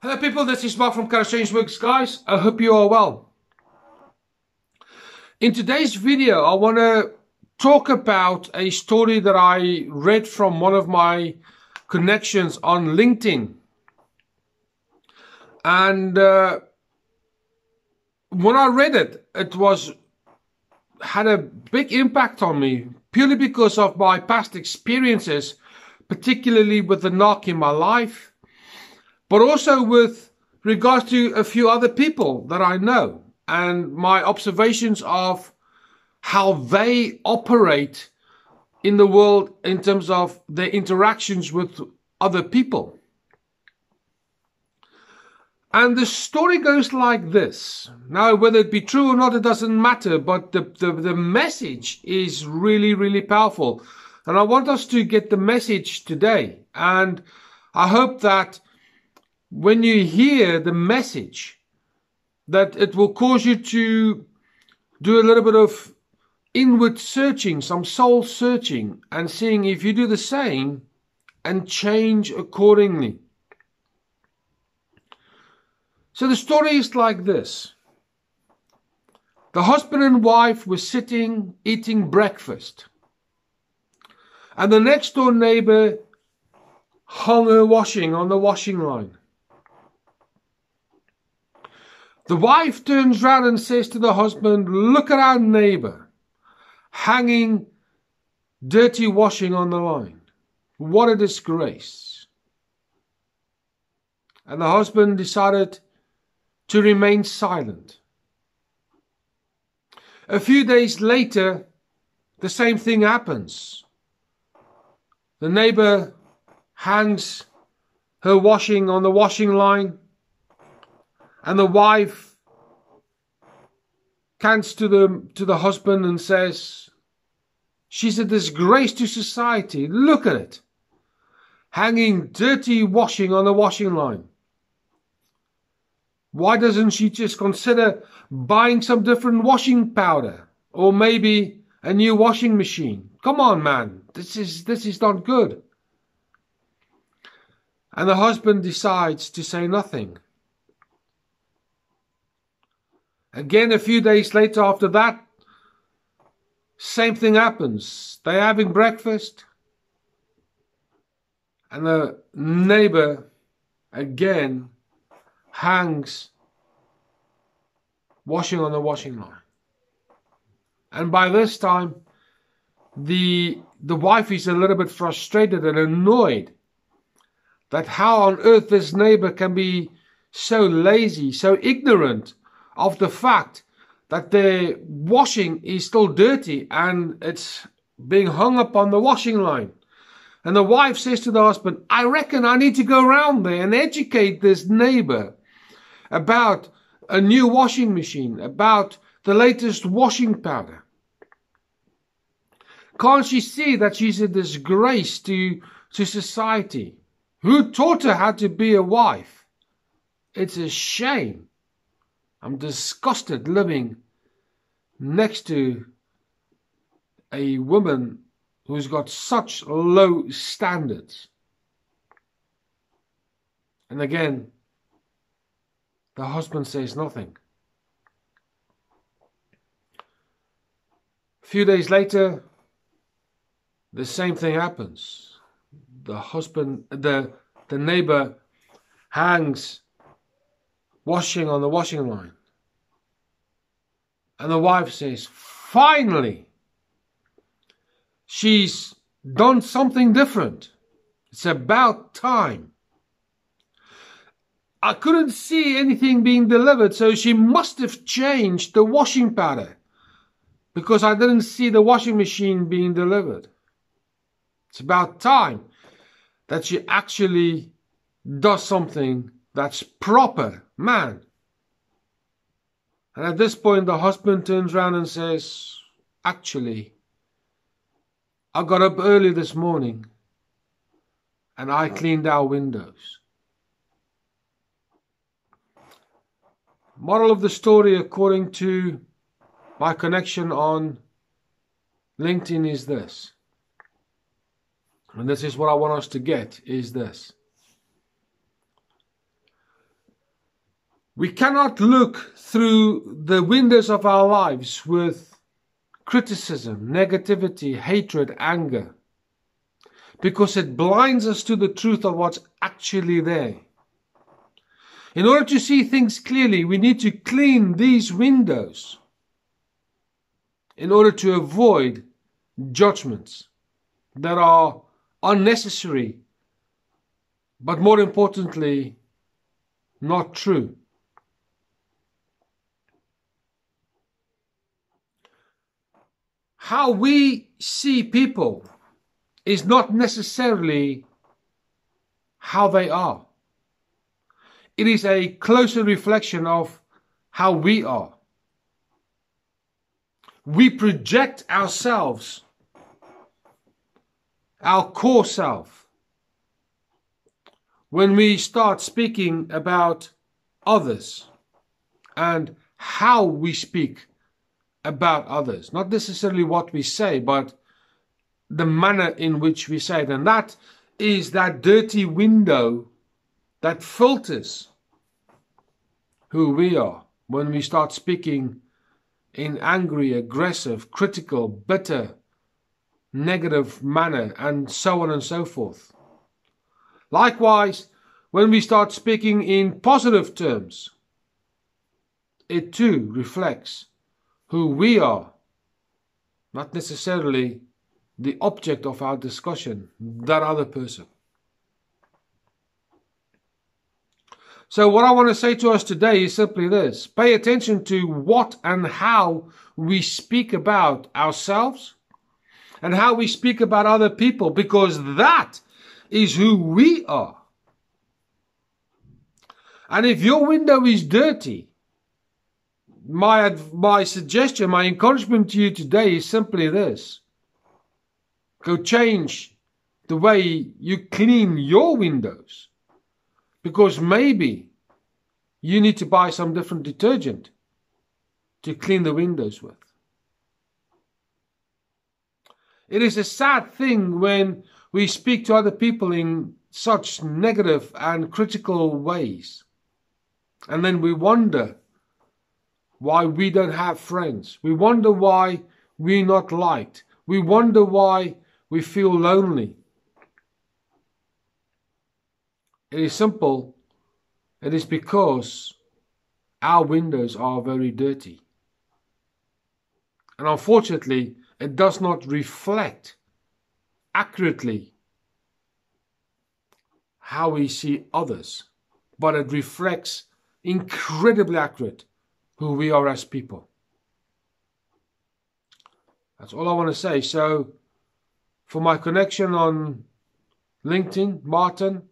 Hello people, this is Mark from Kharis Change Works guys. I hope you are well. In today's video I want to talk about a story that I read from one of my connections on LinkedIn. And uh, when I read it, it was had a big impact on me purely because of my past experiences, particularly with the knock in my life but also with regards to a few other people that I know and my observations of how they operate in the world in terms of their interactions with other people. And the story goes like this. Now, whether it be true or not, it doesn't matter, but the, the, the message is really, really powerful. And I want us to get the message today. And I hope that when you hear the message, that it will cause you to do a little bit of inward searching, some soul searching, and seeing if you do the same and change accordingly. So the story is like this. The husband and wife were sitting eating breakfast. And the next door neighbor hung her washing on the washing line. The wife turns round and says to the husband, Look at our neighbor hanging dirty washing on the line. What a disgrace. And the husband decided to remain silent. A few days later, the same thing happens. The neighbor hangs her washing on the washing line and the wife comes to the to the husband and says, She's a disgrace to society. Look at it. Hanging dirty washing on the washing line. Why doesn't she just consider buying some different washing powder? Or maybe a new washing machine? Come on, man. This is this is not good. And the husband decides to say nothing. Again, a few days later after that, same thing happens. They're having breakfast, and the neighbor again hangs washing on the washing line. And by this time, the the wife is a little bit frustrated and annoyed that how on earth this neighbor can be so lazy, so ignorant of the fact that the washing is still dirty and it's being hung up on the washing line. And the wife says to the husband, I reckon I need to go around there and educate this neighbor about a new washing machine, about the latest washing powder. Can't she see that she's a disgrace to, to society? Who taught her how to be a wife? It's a shame. I'm disgusted living next to a woman who's got such low standards. And again, the husband says nothing. A few days later, the same thing happens. The husband, the, the neighbor hangs washing on the washing line. And the wife says, finally, she's done something different. It's about time. I couldn't see anything being delivered, so she must have changed the washing powder because I didn't see the washing machine being delivered. It's about time that she actually does something that's proper man. And at this point, the husband turns around and says, Actually, I got up early this morning and I cleaned our windows. Moral of the story, according to my connection on LinkedIn, is this. And this is what I want us to get is this. We cannot look through the windows of our lives with criticism, negativity, hatred, anger, because it blinds us to the truth of what's actually there. In order to see things clearly, we need to clean these windows in order to avoid judgments that are unnecessary, but more importantly, not true. How we see people is not necessarily how they are. It is a closer reflection of how we are. We project ourselves, our core self, when we start speaking about others and how we speak about others. Not necessarily what we say, but the manner in which we say it. And that is that dirty window that filters who we are when we start speaking in angry, aggressive, critical, bitter, negative manner, and so on and so forth. Likewise, when we start speaking in positive terms, it too reflects who we are, not necessarily the object of our discussion, that other person. So, what I want to say to us today is simply this pay attention to what and how we speak about ourselves and how we speak about other people, because that is who we are. And if your window is dirty, my, my suggestion, my encouragement to you today is simply this Go change the way you clean your windows. Because maybe you need to buy some different detergent to clean the windows with. It is a sad thing when we speak to other people in such negative and critical ways. And then we wonder why we don't have friends. We wonder why we're not liked. We wonder why we feel lonely. It is simple. It is because our windows are very dirty. And unfortunately, it does not reflect accurately how we see others, but it reflects incredibly accurate who we are as people. That's all I want to say. So for my connection on LinkedIn, Martin.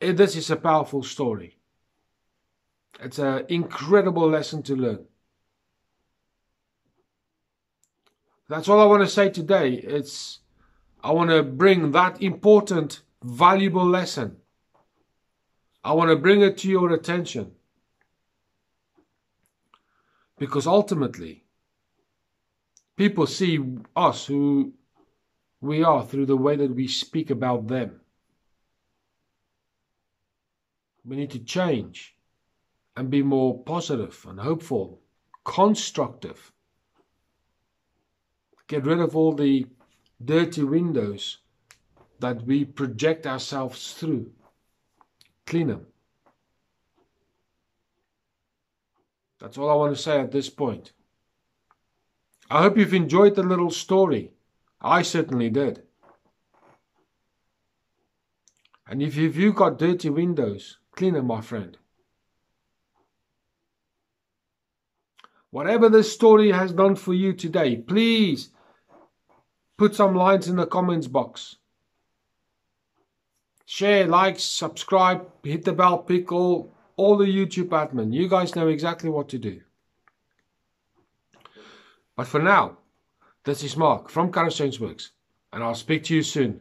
It, this is a powerful story. It's an incredible lesson to learn. That's all I want to say today. It's I want to bring that important, valuable lesson. I want to bring it to your attention. Because ultimately, People see us who we are through the way that we speak about them. We need to change and be more positive and hopeful, constructive. Get rid of all the dirty windows that we project ourselves through. Clean them. That's all I want to say at this point. I hope you've enjoyed the little story. I certainly did. And if you've got dirty windows, clean them, my friend. Whatever this story has done for you today, please put some lines in the comments box. Share, like, subscribe, hit the bell, pick all, all the YouTube admin. You guys know exactly what to do. But for now, this is Mark from Current Works, and I'll speak to you soon.